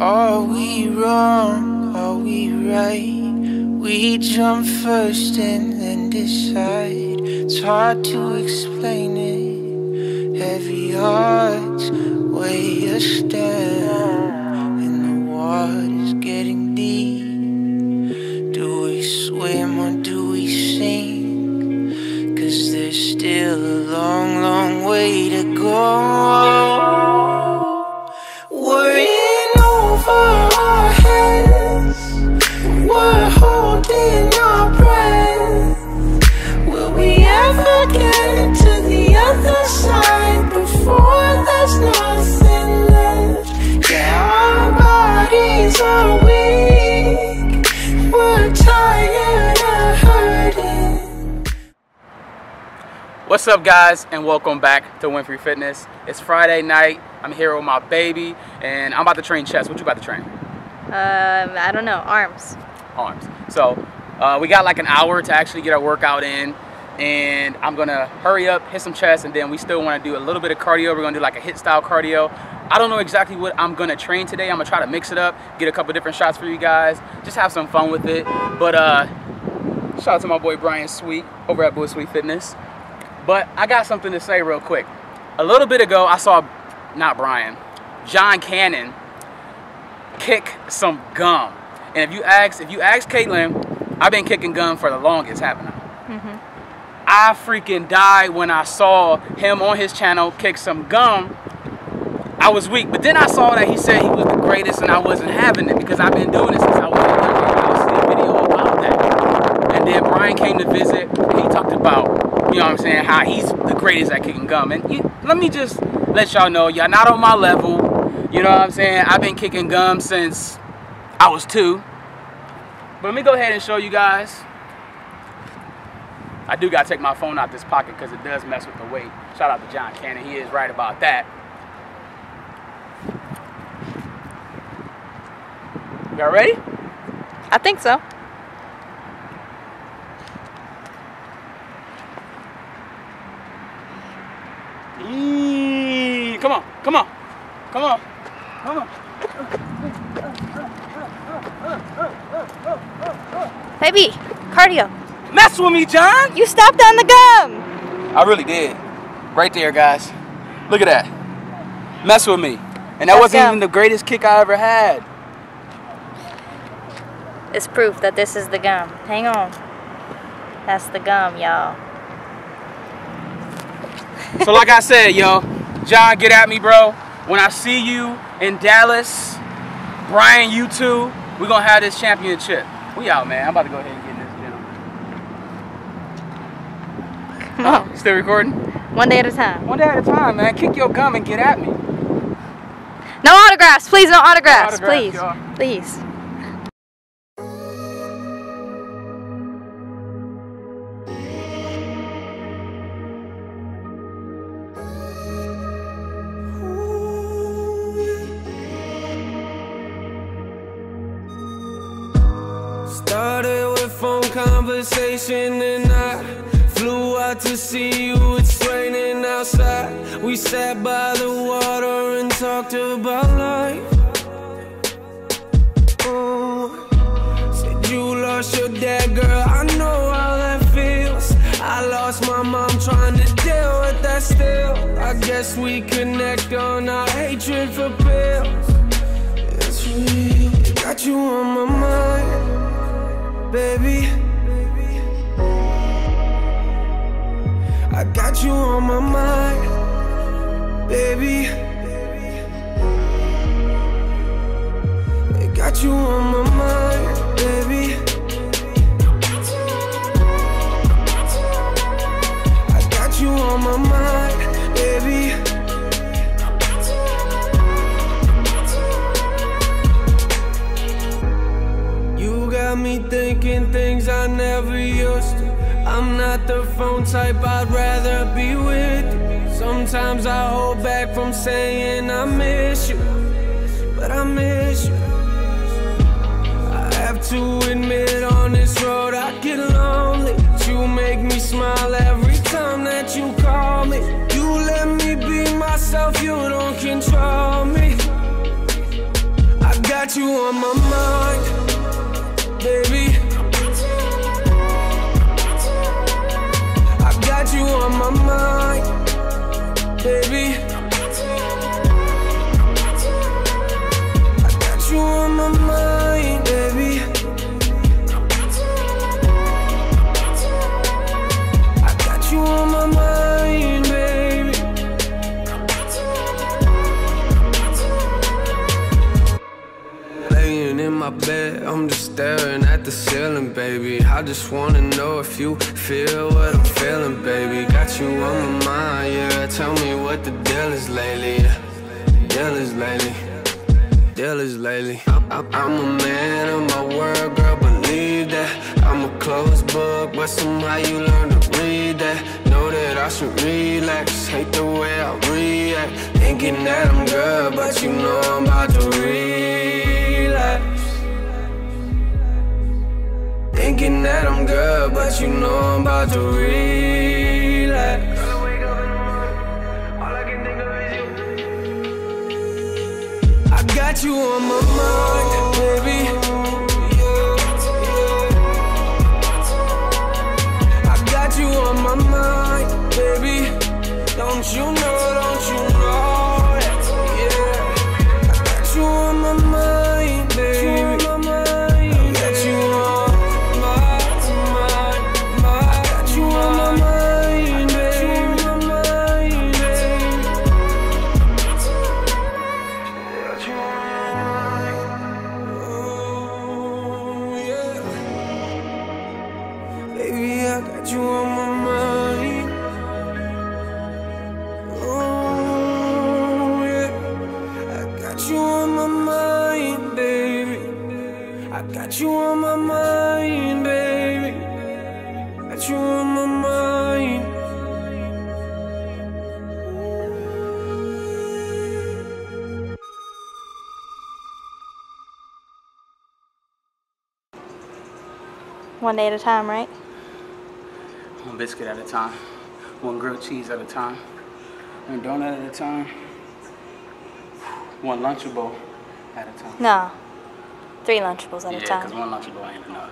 Are we wrong? Are we right? We jump first and then decide. It's hard to explain it. Heavy hearts weigh us down, and the water's getting deep. Do we swim or do we sink? Cause there's still a long, long way to go. Nothing left? Yeah, our bodies are weak. We're tired of hurting. What's up, guys, and welcome back to Winfree Fitness. It's Friday night. I'm here with my baby, and I'm about to train chest. What you about to train? Um, I don't know, arms. Arms. So uh, we got like an hour to actually get our workout in, and I'm gonna hurry up, HIIT some chest, and then we still want to do a little bit of cardio. We're gonna do like a hit style cardio. I don't know exactly what I'm gonna train today. I'm gonna try to mix it up, get a couple different shots for you guys, just have some fun with it. But uh, shout out to my boy Brian Sweet over at Bull Sweet Fitness. But I got something to say real quick. A little bit ago, I saw, not Brian, John Cannon kick some gum. And if you ask, if you ask Caitlin, I've been kicking gum for the longest, haven't I? I freaking died when I saw him on his channel kick some gum. I was weak, but then I saw that he said he was the greatest, and I wasn't having it because I've been doing it since I was a young kid. I see a video about that. And then Brian came to visit. And he talked about, you know what I'm saying, how he's the greatest at kicking gum. And you, let me just let y'all know, y'all not on my level. You know what I'm saying? I've been kicking gum since I was two. But let me go ahead and show you guys. I do gotta take my phone out this pocket because it does mess with the weight. Shout out to John Cannon, he is right about that. Y'all ready? I think so. Eee, come on, come on, come on, come on. Baby, cardio. Mess with me, John. You stepped on the gum. I really did. Right there, guys. Look at that. Mess with me. And that Let's wasn't go. even the greatest kick I ever had. It's proof that this is the gum. Hang on. That's the gum, y'all. So like I said, yo, John, get at me, bro. When I see you in Dallas, Brian, you too, we're gonna have this championship. We out, man. I'm about to go ahead and get in this gym. Come on. Still recording? One day at a time. One day at a time, man. Kick your gum and get at me. No autographs, please. No autographs, autographs, please. Please. Started with phone conversation and I flew out to see you. It's raining outside. We sat by the water and talked about life. Oh, said you lost your dad, girl. I know how that feels. I lost my mom trying to deal with that still. I guess we connect on our hatred for pills. It's real. Got you on my mind baby. I got you on my mind, I'm not the phone type, I'd rather be with you. Sometimes I hold back from saying I miss you, but I miss you. I have to admit on this road I get lonely. You make me smile every time that you call me. You let me be myself, you don't control me. I got you on my mind, baby. Mind, my bed, I'm just staring at the ceiling, baby. I just wanna know if you feel what I'm feeling, baby. Got you on my mind, yeah. Tell me what the deal is lately. Deal is lately. Deal is lately. I'm, a man of my word, girl, believe that. I'm a closed book, but somehow you learn to read that. Know that I should relax. Hate the way I react. Thinking that I'm good, but you know I'm about to relapse. Thinking that I'm good, but you know I'm about to relapse. I got you on my mind, One day at a time, right? One biscuit at a time, one grilled cheese at a time, one donut at a time, one Lunchable at a time. No. Three Lunchables at yeah, a because time. one Lunchable ain't enough.